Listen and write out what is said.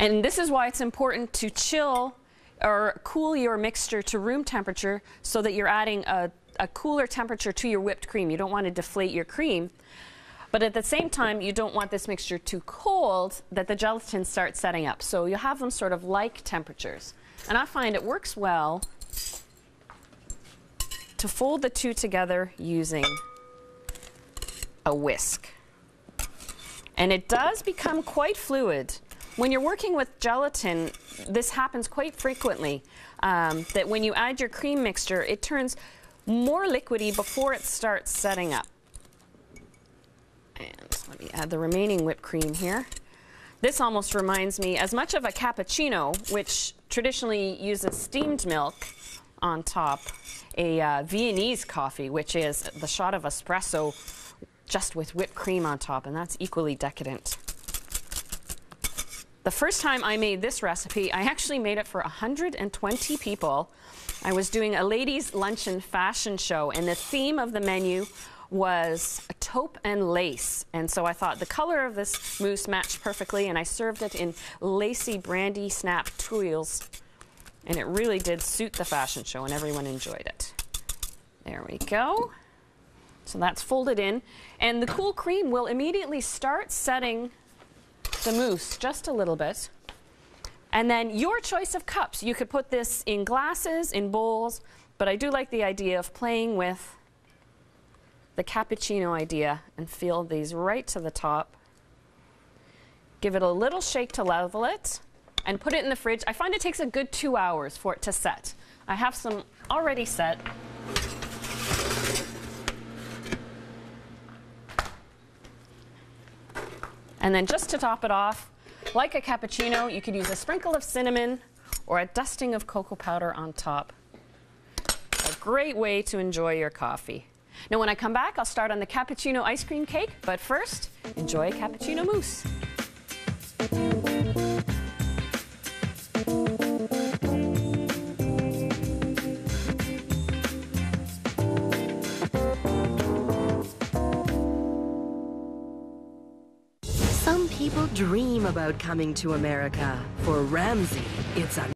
And this is why it's important to chill or cool your mixture to room temperature so that you're adding a, a cooler temperature to your whipped cream. You don't want to deflate your cream. But at the same time, you don't want this mixture too cold that the gelatin starts setting up. So you have them sort of like temperatures. And I find it works well to fold the two together using a whisk. And it does become quite fluid. When you're working with gelatin, this happens quite frequently, um, that when you add your cream mixture, it turns more liquidy before it starts setting up. And let me add the remaining whipped cream here. This almost reminds me as much of a cappuccino, which traditionally uses steamed milk on top, a uh, Viennese coffee, which is the shot of espresso just with whipped cream on top, and that's equally decadent. The first time I made this recipe, I actually made it for 120 people. I was doing a ladies' luncheon fashion show, and the theme of the menu was taupe and lace. And so I thought the color of this mousse matched perfectly, and I served it in lacy brandy snap tuiles. And it really did suit the fashion show, and everyone enjoyed it. There we go. So that's folded in. And the cool cream will immediately start setting the mousse just a little bit. And then your choice of cups. You could put this in glasses, in bowls, but I do like the idea of playing with the cappuccino idea and fill these right to the top. Give it a little shake to level it and put it in the fridge. I find it takes a good two hours for it to set. I have some already set. And then just to top it off, like a cappuccino, you could use a sprinkle of cinnamon or a dusting of cocoa powder on top. A great way to enjoy your coffee. Now when I come back, I'll start on the cappuccino ice cream cake, but first, enjoy a cappuccino mousse. Some people dream about coming to America. For Ramsey, it's a